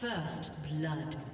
First blood.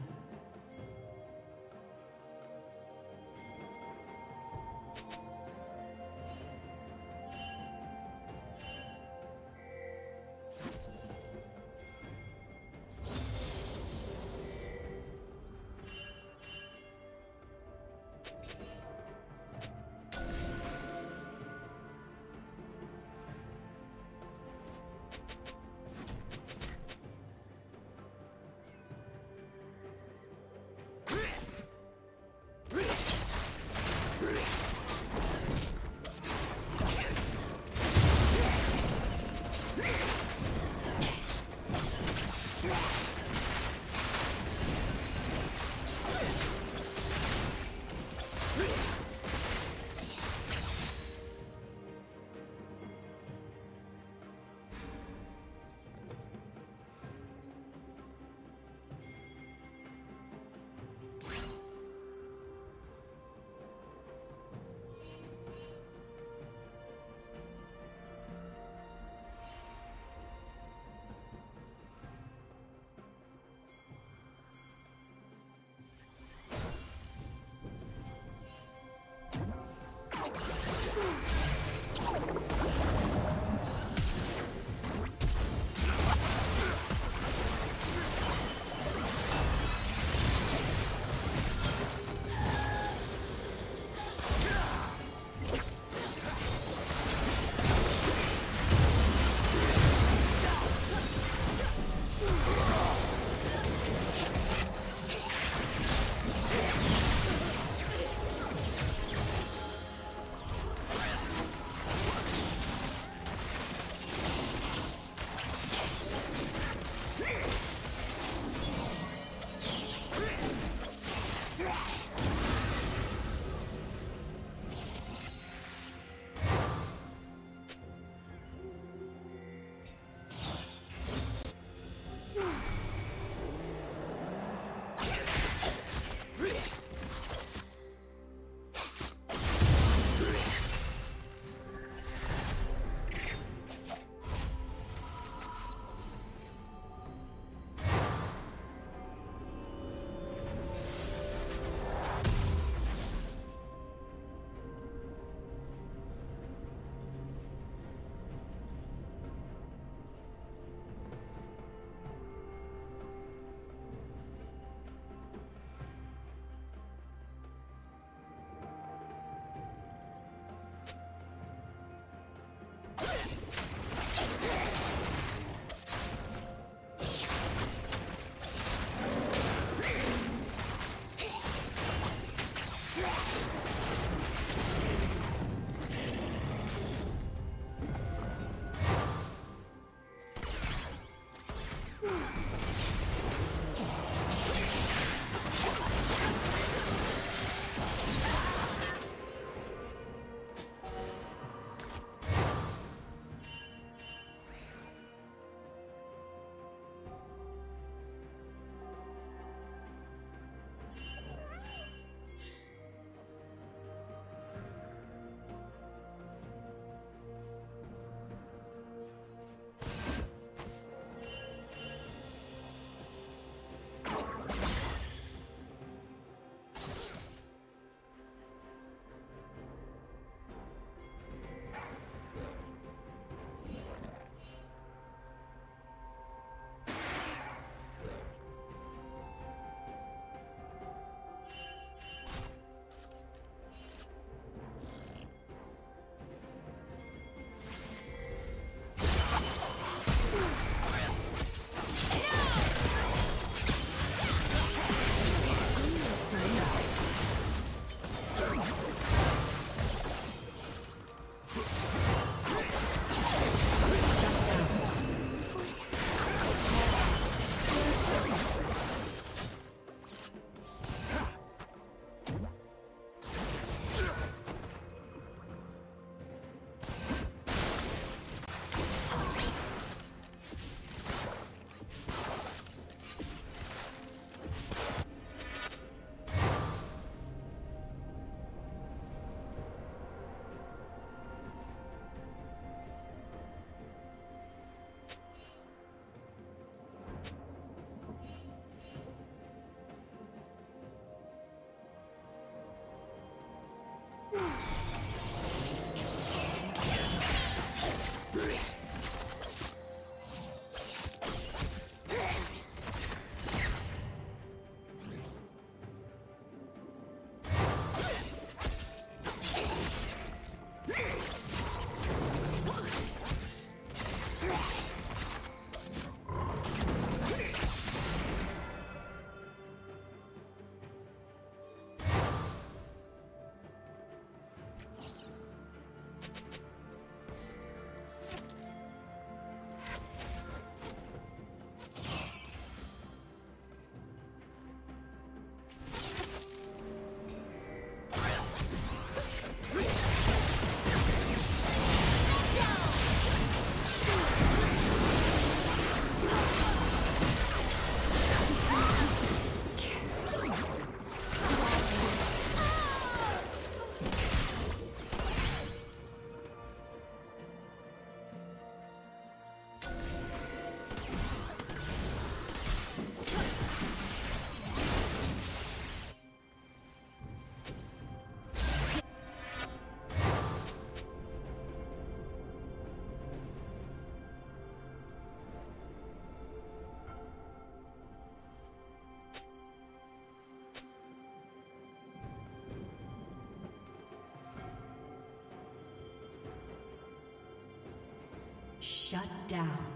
Shut down.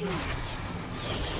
Kill.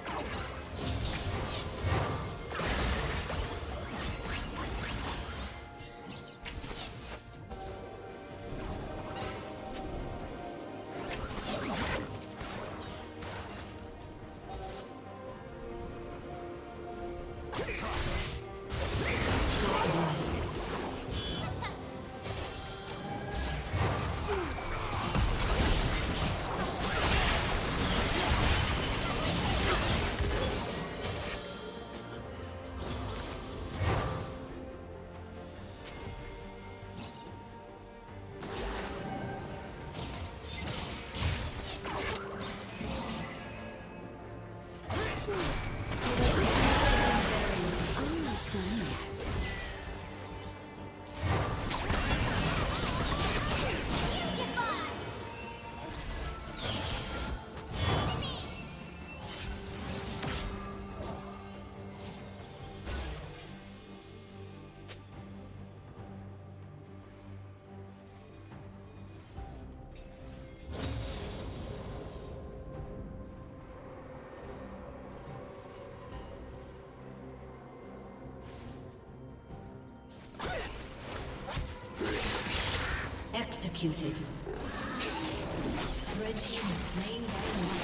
Hmm. Executed. Red team slain by